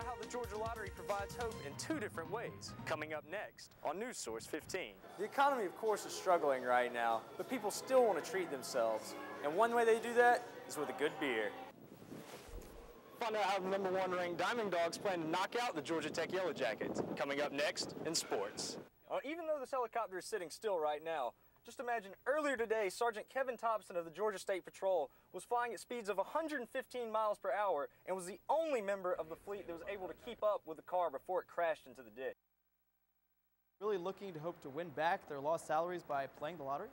out how the Georgia Lottery provides hope in two different ways. Coming up next on News Source 15. The economy, of course, is struggling right now, but people still want to treat themselves. And one way they do that is with a good beer. Find out how the number one ranked Diamond Dogs plan to knock out the Georgia Tech Yellow Jackets. Coming up next in sports. Uh, even though this helicopter is sitting still right now, just imagine earlier today, Sergeant Kevin Thompson of the Georgia State Patrol was flying at speeds of 115 miles per hour and was the only member of the fleet that was able to keep up with the car before it crashed into the ditch. Really looking to hope to win back their lost salaries by playing the lottery?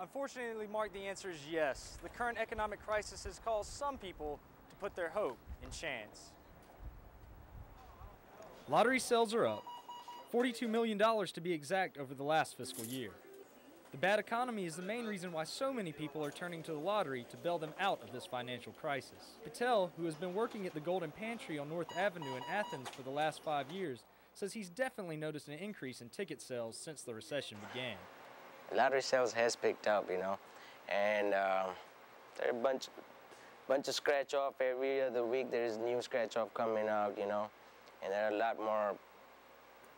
Unfortunately, Mark, the answer is yes. The current economic crisis has caused some people to put their hope in chance. Lottery sales are up, $42 million to be exact over the last fiscal year. The bad economy is the main reason why so many people are turning to the lottery to bail them out of this financial crisis. Patel, who has been working at the Golden Pantry on North Avenue in Athens for the last five years, says he's definitely noticed an increase in ticket sales since the recession began. Lottery sales has picked up, you know, and uh, there are a bunch, bunch of scratch off every other week. There's new scratch off coming out, you know, and there are a lot more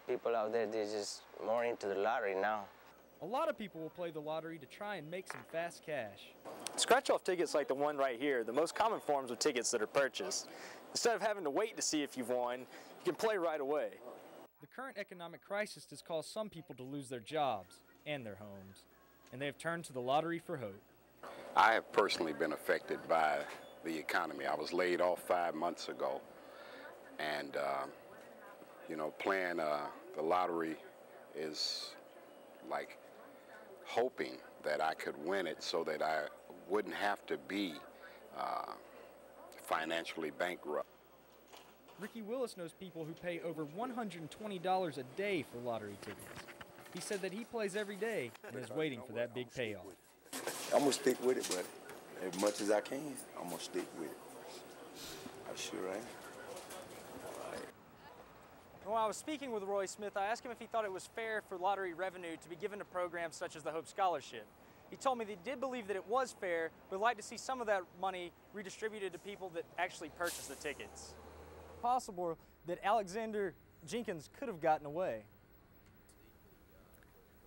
people out there, they're just more into the lottery now. A lot of people will play the lottery to try and make some fast cash. Scratch off tickets like the one right here, the most common forms of tickets that are purchased. Instead of having to wait to see if you've won, you can play right away. The current economic crisis has caused some people to lose their jobs and their homes, and they have turned to the lottery for hope. I have personally been affected by the economy. I was laid off five months ago, and uh, you know, playing uh, the lottery is like hoping that I could win it so that I wouldn't have to be uh, financially bankrupt. Ricky Willis knows people who pay over $120 a day for lottery tickets. He said that he plays every day and is waiting for that big payoff. I'm gonna stick with it, but as much as I can, I'm gonna stick with it. I sure am. When I was speaking with Roy Smith, I asked him if he thought it was fair for lottery revenue to be given to programs such as the Hope Scholarship. He told me that he did believe that it was fair, but would like to see some of that money redistributed to people that actually purchased the tickets. Possible that Alexander Jenkins could have gotten away.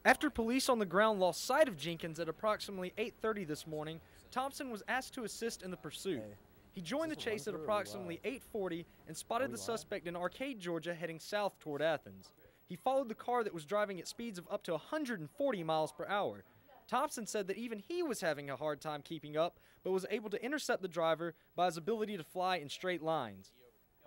After police on the ground lost sight of Jenkins at approximately 8.30 this morning, Thompson was asked to assist in the pursuit. He joined the chase at approximately 8.40 and spotted the suspect in Arcade, Georgia heading south toward Athens. He followed the car that was driving at speeds of up to 140 miles per hour. Thompson said that even he was having a hard time keeping up, but was able to intercept the driver by his ability to fly in straight lines.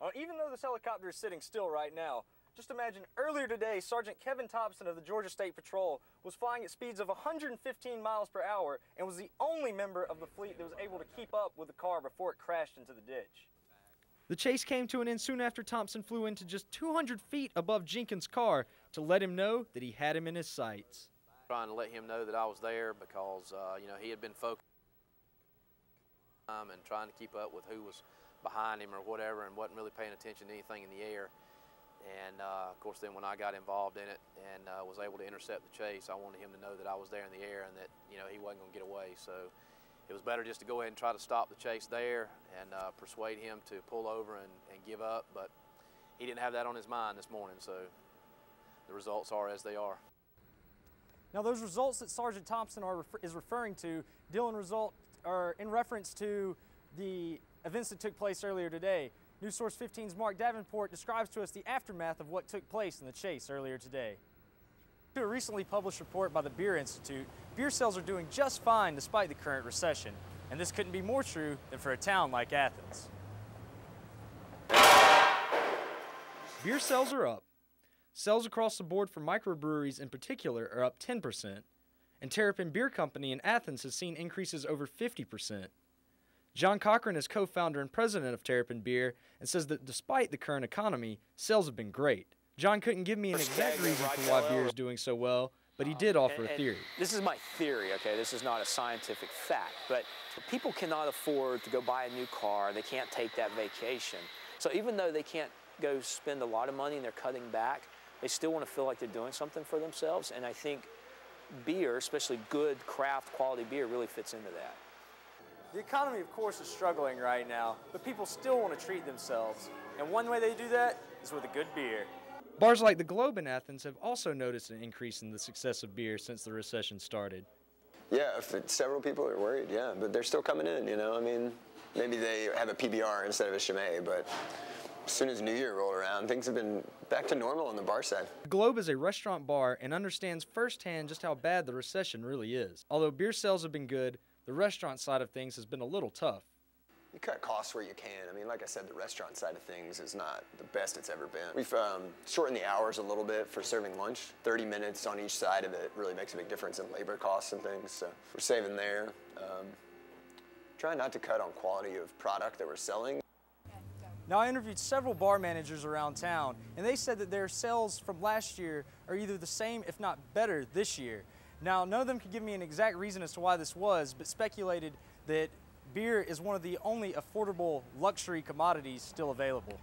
Uh, even though this helicopter is sitting still right now, just imagine earlier today, Sergeant Kevin Thompson of the Georgia State Patrol was flying at speeds of 115 miles per hour and was the only member of the fleet that was able to keep up with the car before it crashed into the ditch. The chase came to an end soon after Thompson flew into just 200 feet above Jenkins' car to let him know that he had him in his sights. Trying to let him know that I was there because, uh, you know, he had been focused and trying to keep up with who was behind him or whatever and wasn't really paying attention to anything in the air. And uh, of course, then when I got involved in it and uh, was able to intercept the chase, I wanted him to know that I was there in the air and that you know he wasn't going to get away. So it was better just to go ahead and try to stop the chase there and uh, persuade him to pull over and, and give up. But he didn't have that on his mind this morning, so the results are as they are. Now, those results that Sergeant Thompson is referring to deal in result or in reference to the events that took place earlier today. News Source 15's Mark Davenport describes to us the aftermath of what took place in the chase earlier today. To a recently published report by the Beer Institute, beer sales are doing just fine despite the current recession, and this couldn't be more true than for a town like Athens. Beer sales are up. Sales across the board for microbreweries in particular are up 10%, and Terrapin Beer Company in Athens has seen increases over 50%. John Cochran is co founder and president of Terrapin Beer and says that despite the current economy, sales have been great. John couldn't give me an exact reason for why beer is doing so well, but he oh, did offer a theory. This is my theory, okay? This is not a scientific fact, but people cannot afford to go buy a new car. They can't take that vacation. So even though they can't go spend a lot of money and they're cutting back, they still want to feel like they're doing something for themselves. And I think beer, especially good craft quality beer, really fits into that. The economy, of course, is struggling right now, but people still want to treat themselves. And one way they do that is with a good beer. Bars like the Globe in Athens have also noticed an increase in the success of beer since the recession started. Yeah, if it's, several people are worried, yeah, but they're still coming in, you know. I mean, maybe they have a PBR instead of a Chimay, but as soon as New Year rolled around, things have been back to normal on the bar side. The Globe is a restaurant bar and understands firsthand just how bad the recession really is. Although beer sales have been good, the restaurant side of things has been a little tough. You cut costs where you can. I mean, like I said, the restaurant side of things is not the best it's ever been. We've um, shortened the hours a little bit for serving lunch. 30 minutes on each side of it really makes a big difference in labor costs and things. So we're saving there. Um, trying not to cut on quality of product that we're selling. Now, I interviewed several bar managers around town, and they said that their sales from last year are either the same, if not better, this year. Now, none of them could give me an exact reason as to why this was, but speculated that beer is one of the only affordable luxury commodities still available.